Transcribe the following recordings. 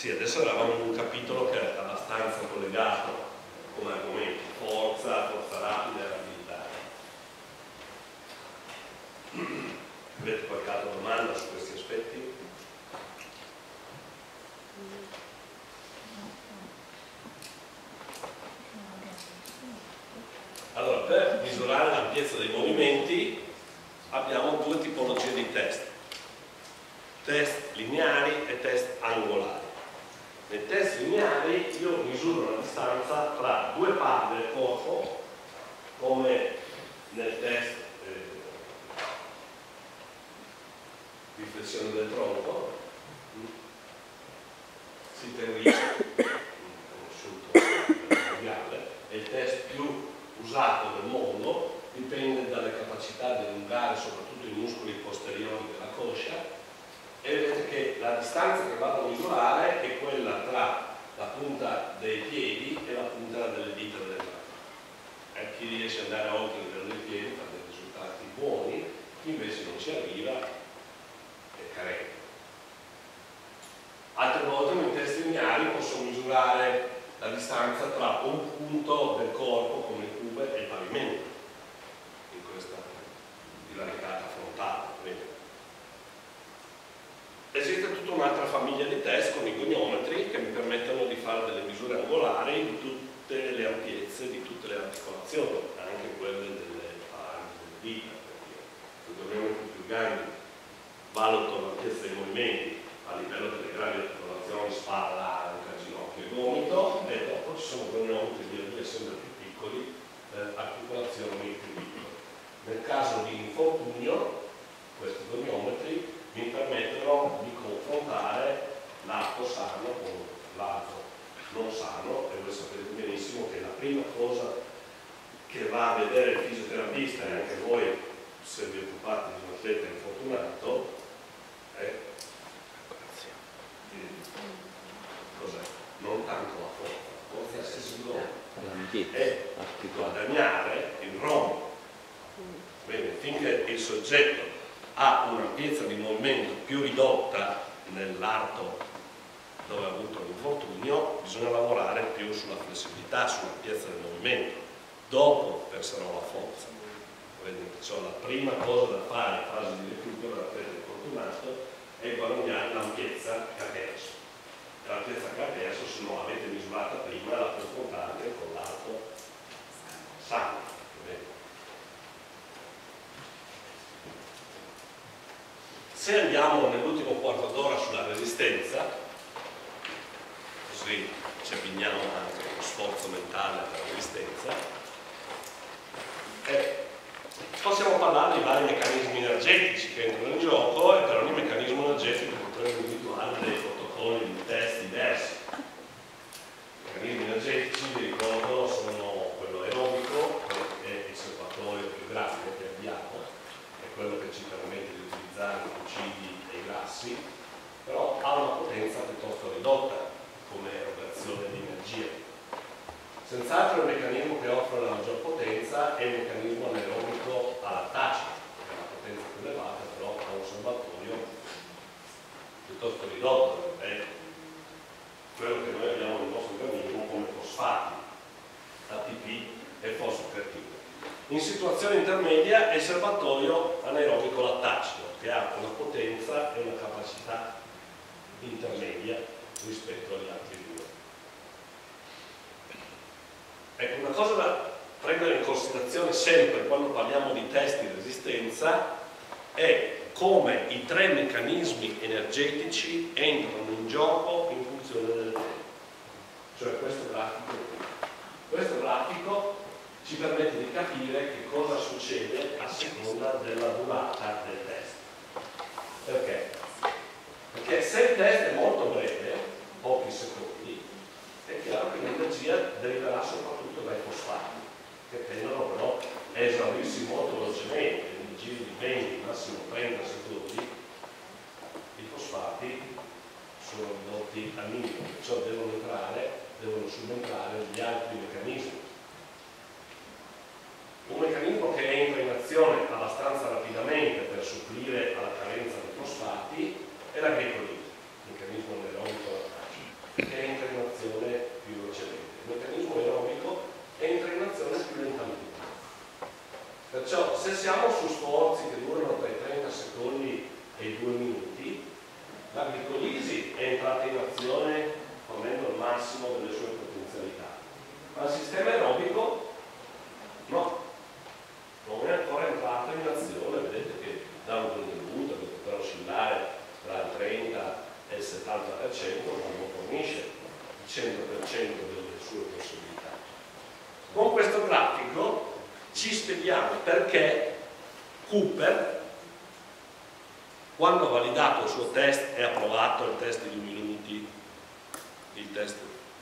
Sì, adesso eravamo in un capitolo che è abbastanza collegato come argomento, forza, forza rapida e rapidità. Avete qualche altra domanda su questi aspetti? Allora, per misurare l'ampiezza dei movimenti abbiamo due tipologie di test, test lineari e test angolari. Nei test lineari io misuro la distanza tra due parti del corpo, come nel test eh, di flessione del tronco, si conosciuto mondiale, è il test più usato nel mondo, dipende dalle capacità di allungare soprattutto i muscoli posteriori della coscia e vedete che la distanza che vado a misurare è quella tra la punta dei piedi e la punta delle dita delle mani. Eh, chi riesce ad andare oltre il dei piedi fa dei risultati buoni, chi invece non ci arriva è carente. Altre volte nei test lineari posso misurare la distanza tra un punto del corpo come il cube e il pavimento in questa divaricata un'altra famiglia di test con i goniometri che mi permettono di fare delle misure angolari di tutte le ampiezze, di tutte le articolazioni, anche quelle delle palme, delle dita, perché i goniometri più grandi valutano l'ampiezza dei movimenti a livello delle grandi articolazioni, spalla, anca, ginocchio e gomito, e dopo ci sono goniometri via via sempre più piccoli, eh, articolazioni più piccole. Nel caso di infortunio, questi goniometri mi permettono di confrontare l'arco sano con l'arco non sano e voi sapete benissimo che la prima cosa che va a vedere il fisioterapista e anche voi se vi occupate di un infortunato è cos'è? Non tanto la forza, la forza è guadagnare il rombo. Bene, finché il soggetto ha un'ampiezza di movimento più ridotta nell'arto dove ha avuto l'infortunio, bisogna lavorare più sulla flessibilità, sull'ampiezza del movimento. Dopo penserò alla forza. Perciò la prima cosa da fare in fase di recupero dell'atleta infortunato è guadagnare l'ampiezza cardiaca. L'ampiezza cardiaca, se non l'avete misurata prima, la confrontate con l'arto sano. Se andiamo nell'ultimo quarto d'ora sulla resistenza, così ci abbiniamo anche lo sforzo mentale per la resistenza, eh, possiamo parlare di vari meccanismi energetici che entrano in gioco e per ogni meccanismo energetico potremmo individuare dei protocolli di test diversi. I meccanismi energetici, vi ricordo, sono quello aerobico, che è il serbatoio più grande che abbiamo, è quello che ci permette di utilizzare i glucidi e i grassi, però ha una potenza piuttosto ridotta come erogazione di energia. Senz'altro il meccanismo che offre la maggior potenza è il meccanismo anaerobico alla tacita, che ha una potenza più elevata, però ha un serbatoio piuttosto ridotto, è quello che noi abbiamo nel nostro organismo come fosfati, ATP e fosfocreatina. In situazione intermedia è il serbatoio anaerobico lattaceo, che ha una potenza e una capacità intermedia rispetto agli altri due. Ecco, una cosa da prendere in considerazione sempre quando parliamo di test di resistenza è come i tre meccanismi energetici entrano in gioco in funzione del tempo. Cioè questo grafico Questo grafico ci permette di capire che cosa succede a seconda della durata del test. Perché? Perché se il test è molto breve, pochi secondi, è chiaro che l'energia deriverà soprattutto dai fosfati, che tendono però a esaurirsi molto velocemente, Perciò se siamo su sforzi che durano tra i 30 secondi e i 2 minuti, la glicolisi è entrata in azione fornendo il massimo delle sue potenzialità, ma il sistema aerobico no, non è ancora entrato in azione, vedete che da un contributo che potrà oscillare tra il 30 e il 70% ma non fornisce il 100% delle sue possibilità. Con questo grafico ci spieghiamo perché Cooper quando ha validato il suo test e approvato il test di due minuti, il test,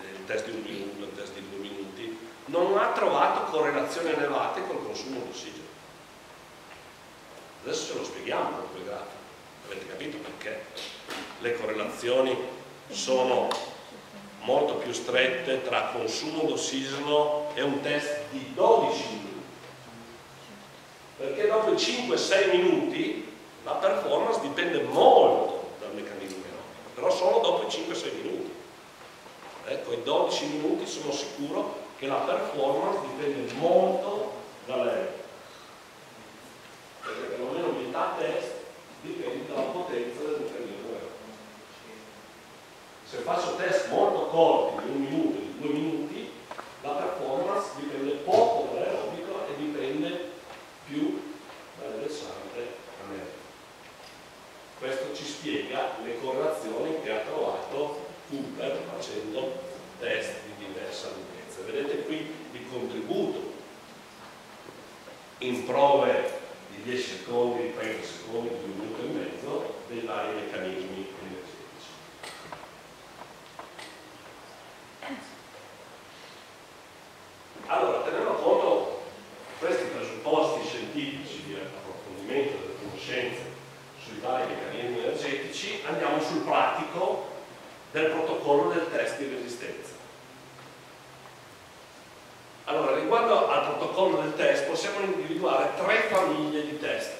il test di un minuto, il test di due minuti, non ha trovato correlazioni elevate col consumo di ossigeno. Adesso ce lo spieghiamo con quel grafico, avete capito perché le correlazioni sono molto più strette tra consumo d'ossigeno e un test di 12 minuti. Perché dopo i 5-6 minuti la performance dipende molto dal meccanismo aerobico, però solo dopo i 5-6 minuti. Ecco, i 12 minuti sono sicuro che la performance dipende molto dall'aereo. Perché perlomeno metà test dipende dalla potenza del meccanismo aerobico. Se faccio test molto corti, di un minuto, di due minuti, la performance dipende poco dall'aerobico e dipende più dal versante anaerobico. Questo ci spiega le correlazioni che ha trovato Cooper facendo test di diversa lunghezza. Vedete qui il contributo in prove di 10 secondi, 30 secondi, di un minuto e mezzo dei vari meccanismi energetici. Allora, tenendo conto questi presupposti scientifici di approfondimento delle conoscenze sui vari meccanismi energetici, andiamo sul pratico del protocollo del test di resistenza. Allora, riguardo al protocollo del test possiamo individuare tre famiglie di test.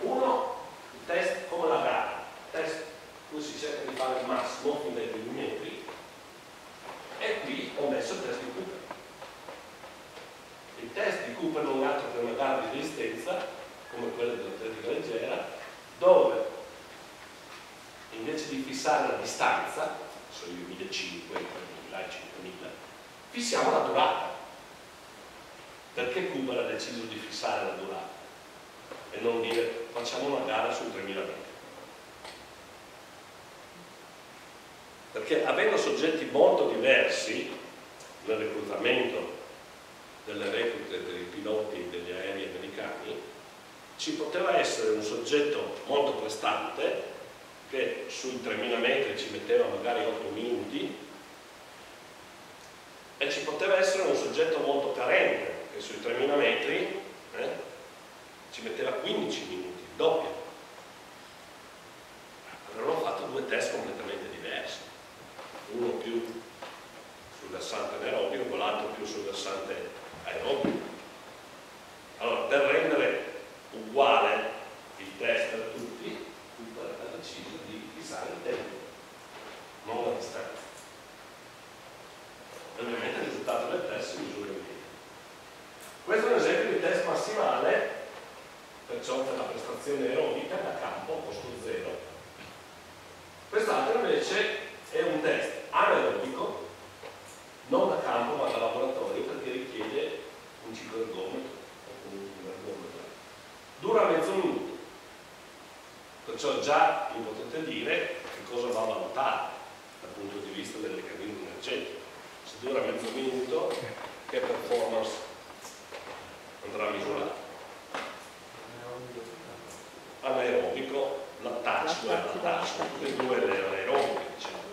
Uno, il test come la gara, test cui si cerca di fare il massimo fin dai primi e qui ho messo il test di Cooper. Il test di Cooper non è altro che una gara di resistenza, come quella dell'atletica leggera, dove invece di fissare la distanza, sono i 1500, i 3000, i 5000, fissiamo la durata. Perché Cooper ha deciso di fissare la durata e non dire facciamo una gara su 3000 metri? Perché avendo soggetti molto diversi nel reclutamento delle reclute dei piloti degli aerei americani, ci poteva essere un soggetto molto prestante che sui 3000 metri ci metteva magari 8 minuti e ci poteva essere un soggetto molto carente che sui 3000 metri eh, ci metteva 15 minuti, doppio. Avevano fatto due test completamente diversi, uno più sul versante anaerobico, l'altro più sul versante aerobico. Allora, per rendere uguale il test per tutti, Cooper ha deciso di fissare il tempo, distanza. E ovviamente il risultato del test si misura in media. Questo è un esempio di test massimale, perciò per la prestazione aerobica da campo, costo zero. Quest'altro invece è un test anaerobico, non da campo ma da laboratorio perché richiede un ciclo ergometro o un ergometro. Dura mezzo minuto, perciò già vi potete dire che cosa va a valutare dal punto di vista del meccanismo energetico. Se dura mezzo minuto, che performance andrà a misurare? Anaerobico, lattaceo e lattaceo, tutte e due le anaerobiche, diciamo.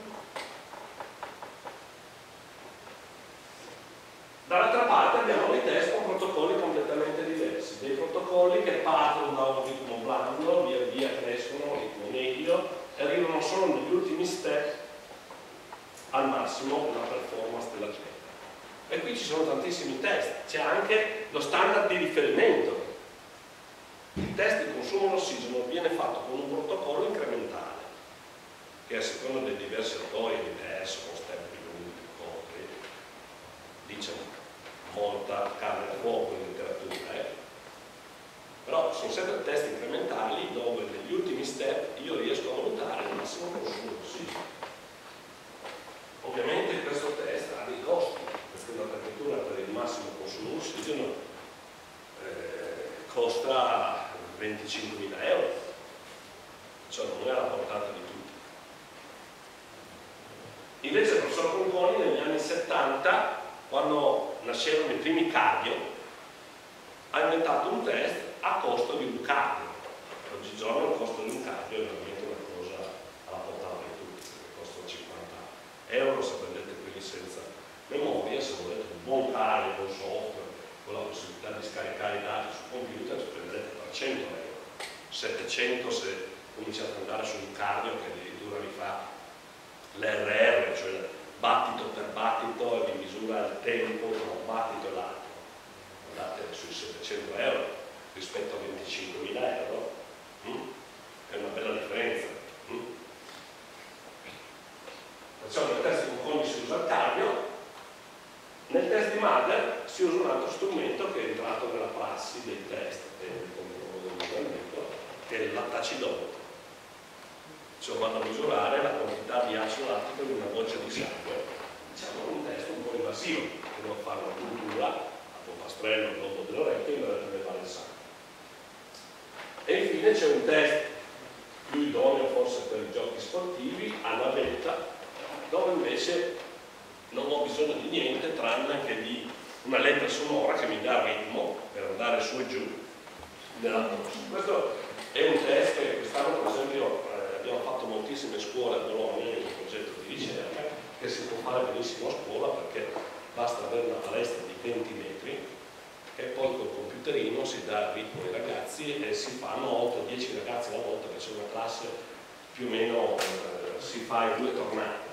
Dall'altra parte abbiamo dei test con protocolli completamente diversi, dei protocolli che partono da un ritmo blando, via via crescono ritmo medio e arrivano solo negli ultimi step al massimo della performance dell'atleta. E qui ci sono tantissimi test, c'è anche lo standard di riferimento. Il test di consumo d'ossigeno viene fatto con un protocollo incrementale, che a seconda dei diversi autori è diverso, con step più corti, diciamo molta carne da fuoco in letteratura, eh? però sono sempre test incrementali dove negli ultimi step io Oxygen eh, costa 25.000 euro, cioè non è alla portata di tutti. Invece il professor Conconi negli anni 70, quando nascevano i primi cardio, ha inventato un test a costo di un cardio. Oggigiorno il costo di un cardio è veramente una cosa alla portata di tutti, perché costano 50 euro se prendete quelli senza memoria, se volete un buon cardio, un buon software, con la possibilità di scaricare i dati sul computer, spenderete 300 euro, 700 se cominciate ad andare su un cardio che addirittura vi fa l'RR, cioè battito per battito e vi misura il tempo tra un battito e l'altro. Andate sui 700 euro rispetto a 25.000 euro, mm? è una bella differenza. Mm? Perciò test di Bocconi si usa il cardio, nel test di Mother si usa un altro strumento che è entrato nella prassi dei test che è l'attacidometro cioè vado a misurare la quantità di acido lattico di una goccia di sangue. Diciamo un test un po' invasivo, che devo fare una puntura a polpastrello dopo dell'orecchio in modo da levare il sangue. E infine c'è un test più idoneo forse per i giochi sportivi, a navetta, dove invece non ho bisogno di niente tranne che di una lettera sonora che mi dà ritmo per andare su e giù nella corsa. Questo è un test che quest'anno per esempio abbiamo fatto moltissime scuole a Bologna in un progetto di ricerca che si può fare benissimo a scuola perché basta avere una palestra di 20 metri e poi col computerino si dà il ritmo ai ragazzi e si fanno 8-10 ragazzi alla volta che c'è una classe più o meno eh, si fa in due tornate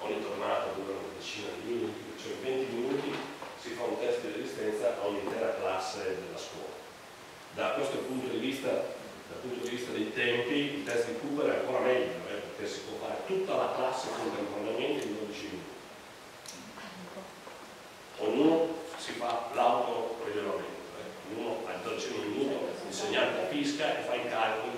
ogni tornata dura una decina di minuti cioè in 20 minuti si fa un test di resistenza a un'intera classe della scuola da questo punto di vista dal punto di vista dei tempi il test di Cooper è ancora meglio eh, perché si può fare tutta la classe contemporaneamente in 12 minuti ognuno si fa l'autoregolamento eh. ognuno al 12 minuto l'insegnante fisca e fa i calcoli